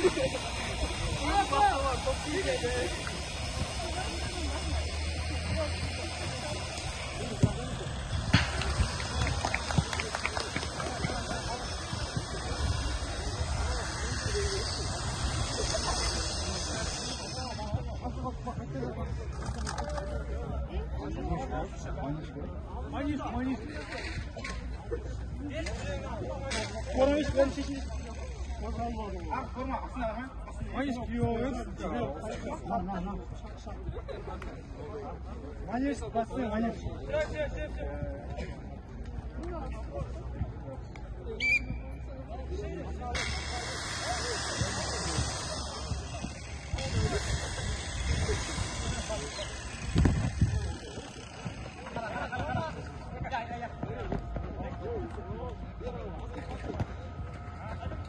이 했어, 봤어 Manchmal passen, manchmal.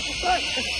What the fuck?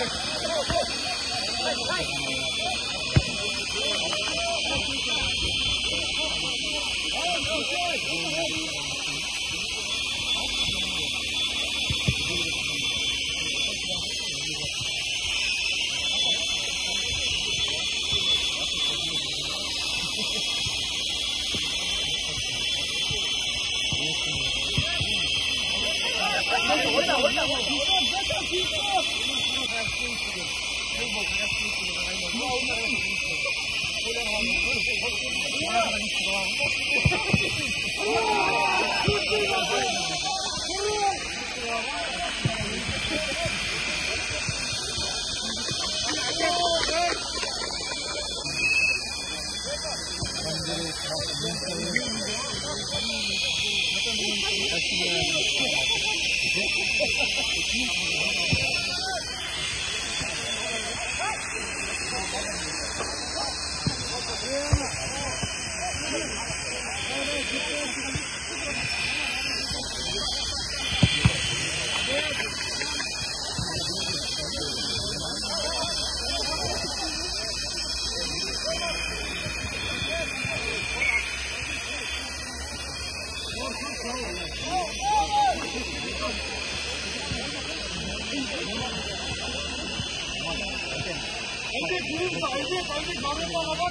Hey, hey, hey. Thank you. Whoa!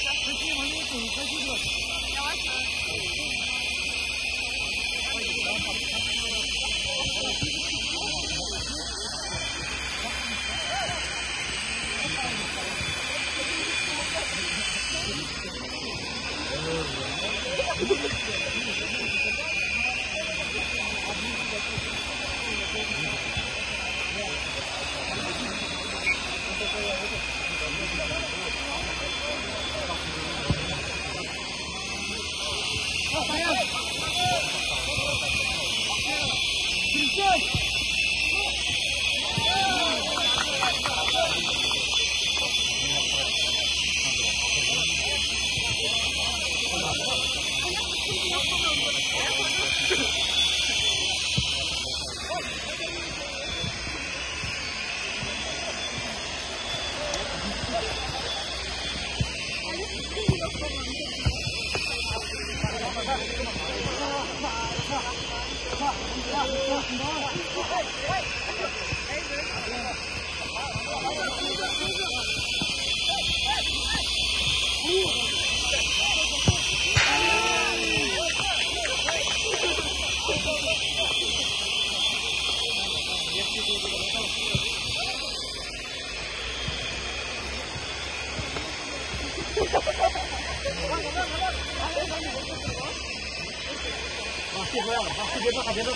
别不要了，别动，别动！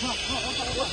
好，好，好，好。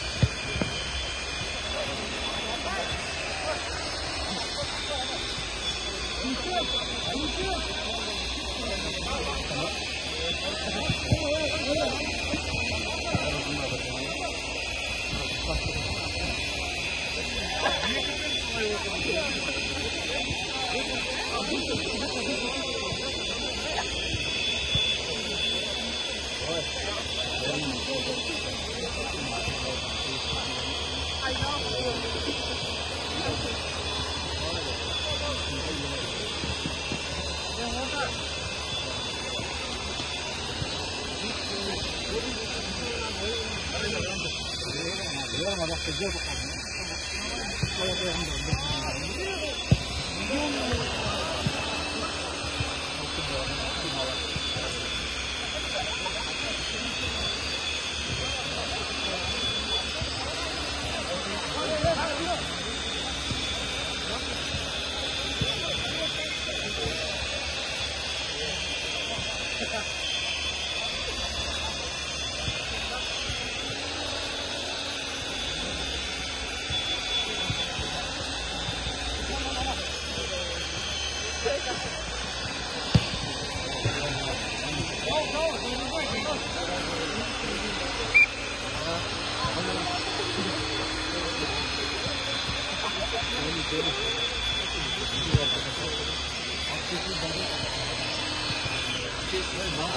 I know. الحمد لله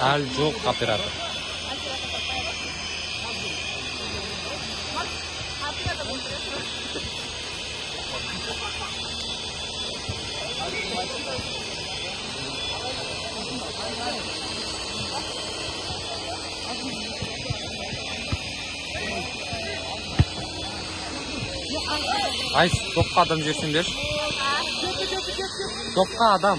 Aljo Kaperata. Oh, Ay dokka adam jesindir. Dokka adam.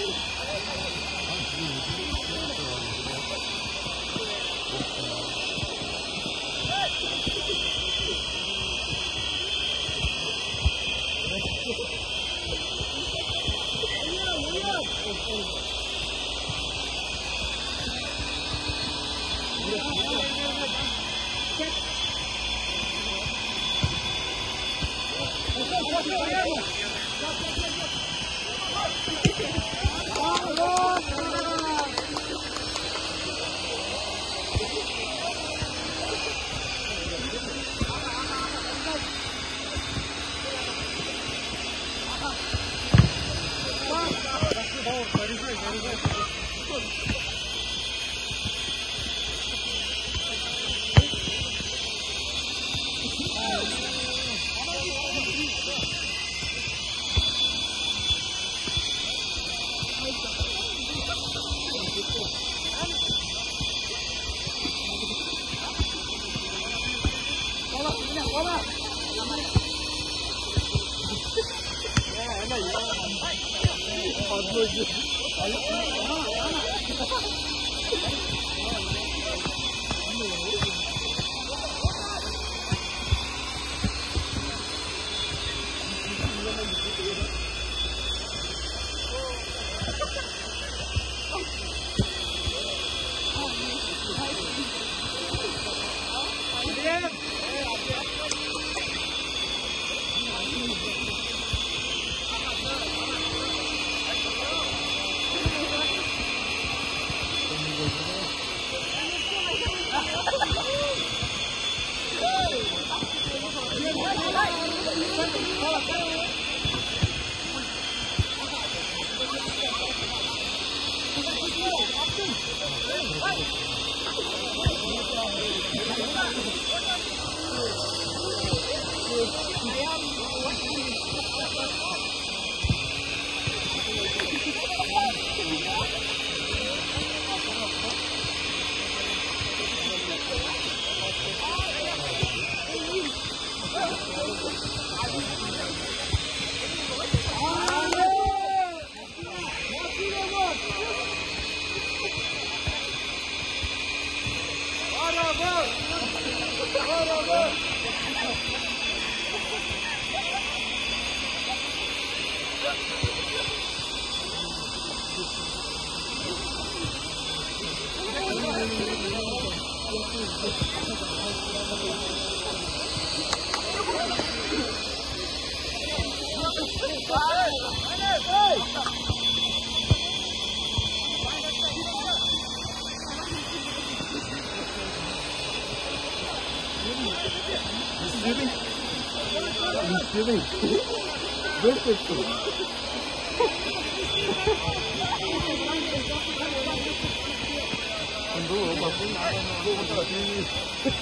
はい!ありがとうございます。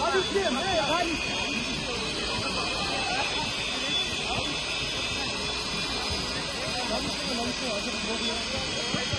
Hadi gidelim. Hadi. Ó, já vou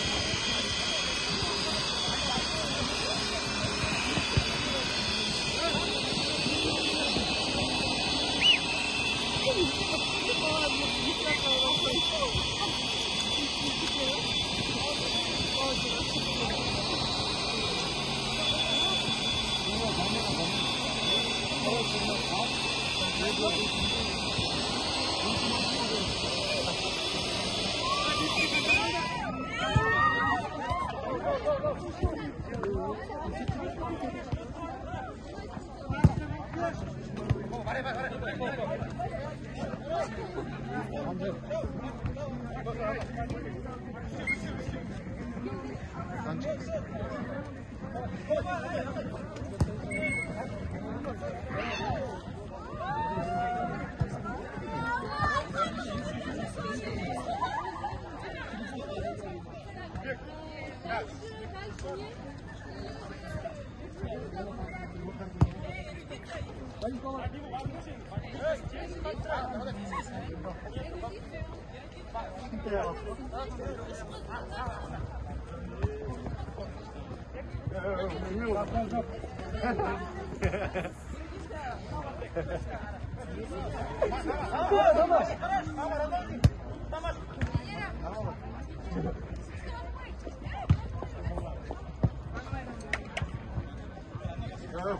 はい!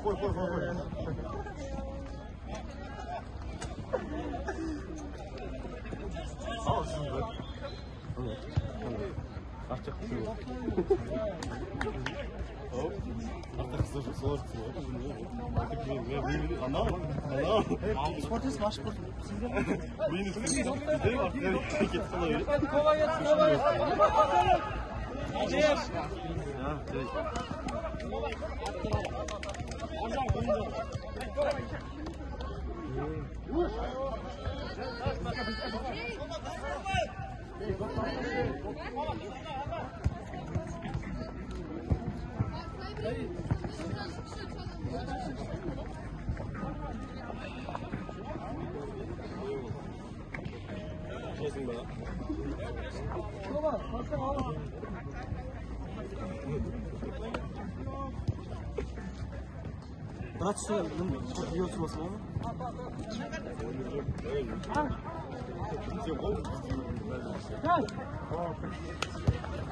Хуй, хуй, хуй, хуй. Ау, сізді. Артық сізді. Anam anam. Sportist var sport. Ya, evet. Baba, baksana oğlum. Bırak şöyle, çok iyi oturmasın ama. Gel.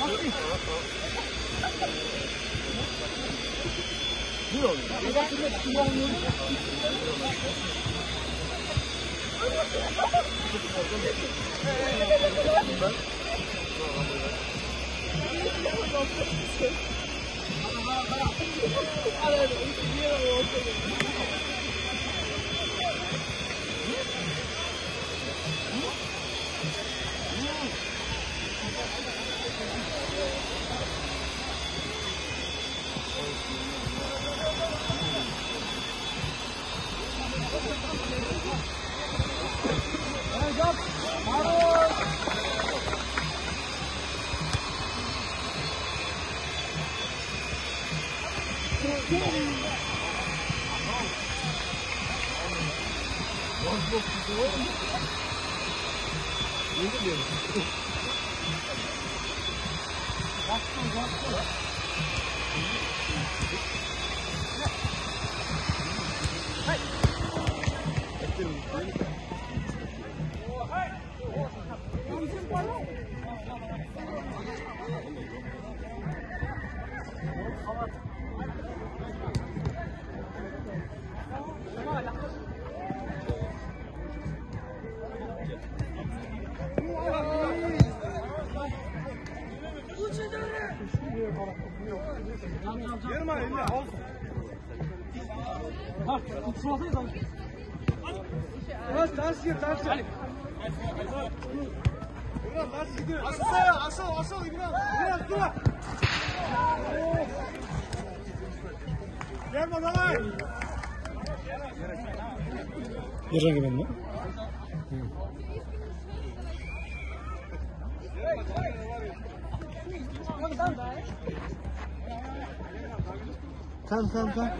Ne oluyor? Ben Yerime eline olsun. Bak, suratı da. Biraz ters gir, ters gir. Biraz ters gidiyor. Asıl, asıl, asıl, biraz, biraz dur. Gel bakalım. Yerine gibi mi? Come, come, come.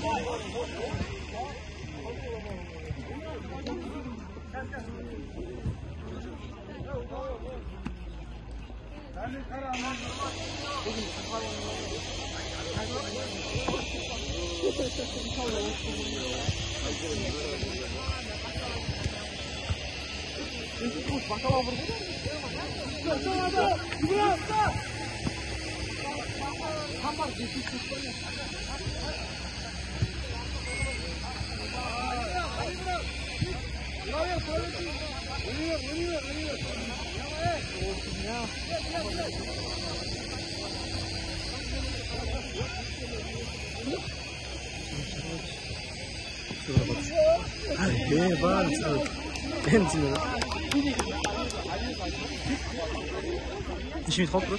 Thank you. Tamam Ne bağırıyorsun? Ben seni. Ich mit Hopper.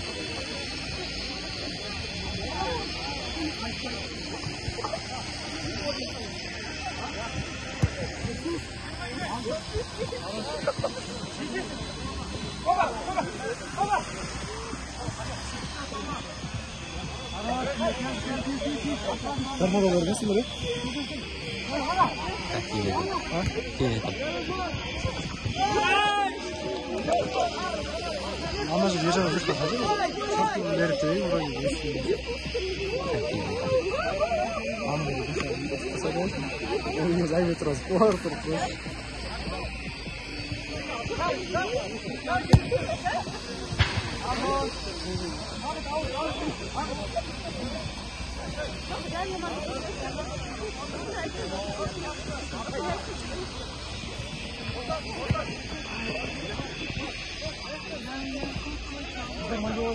Termo da verdi şimdi. Ha? Namazı bir yere bir kapadı mı? Çok ileri değil, buraya gidiyorsun. Anladım. O yüzden bir transport. Vamos,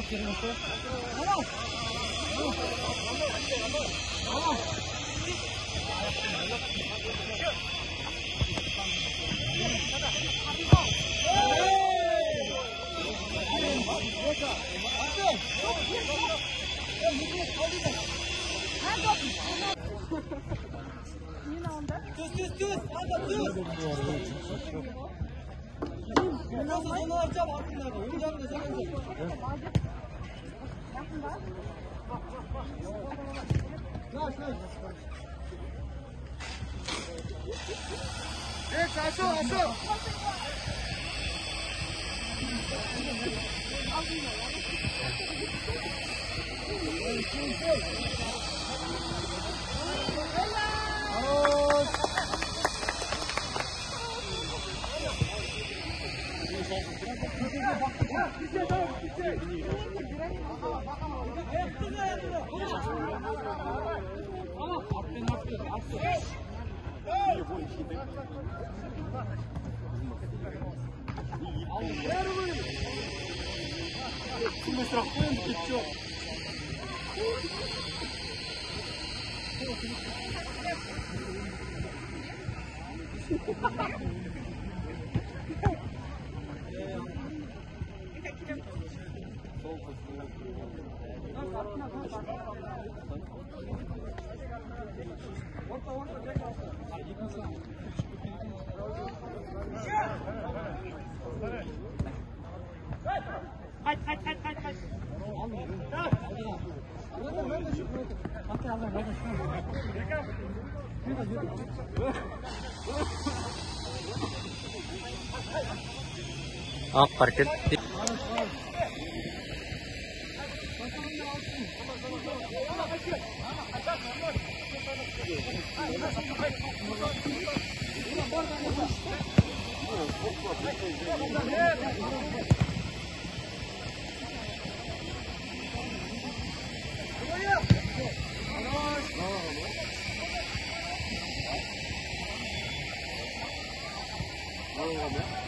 ってるのと。Düz düz düz. Hadi düz. 돌려서 전화 왔잖아 바쁜다고 운전도 생각해 예, 왔어, 왔어. 아, Ha ha ha! Hadi hadi Oh, yeah.